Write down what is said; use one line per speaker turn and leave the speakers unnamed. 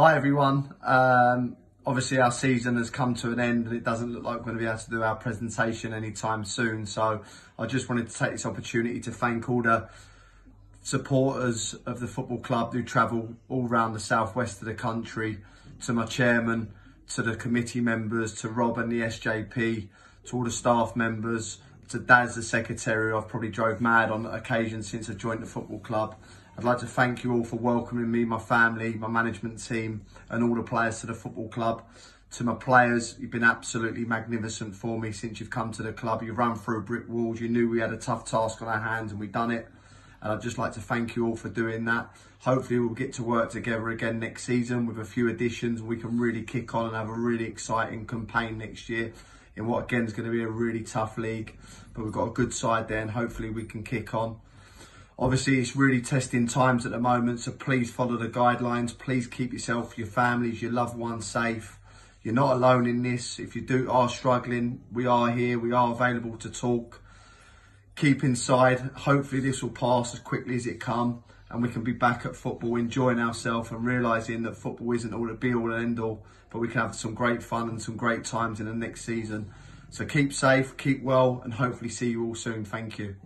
Hi everyone. Um, obviously our season has come to an end and it doesn't look like we're going to be able to do our presentation anytime soon. So I just wanted to take this opportunity to thank all the supporters of the football club who travel all around the southwest of the country, to my chairman, to the committee members, to Rob and the SJP, to all the staff members, to Daz, the secretary, I've probably drove mad on occasion since I joined the football club. I'd like to thank you all for welcoming me, my family, my management team, and all the players to the football club. To my players, you've been absolutely magnificent for me since you've come to the club. You've run through brick walls. You knew we had a tough task on our hands, and we've done it. And I'd just like to thank you all for doing that. Hopefully, we'll get to work together again next season with a few additions. We can really kick on and have a really exciting campaign next year in what again is going to be a really tough league. But we've got a good side there, and hopefully we can kick on. Obviously, it's really testing times at the moment, so please follow the guidelines. Please keep yourself, your families, your loved ones safe. You're not alone in this. If you do are struggling, we are here. We are available to talk. Keep inside. Hopefully, this will pass as quickly as it come, and we can be back at football, enjoying ourselves and realising that football isn't all the be all and end all, but we can have some great fun and some great times in the next season. So keep safe, keep well, and hopefully see you all soon. Thank you.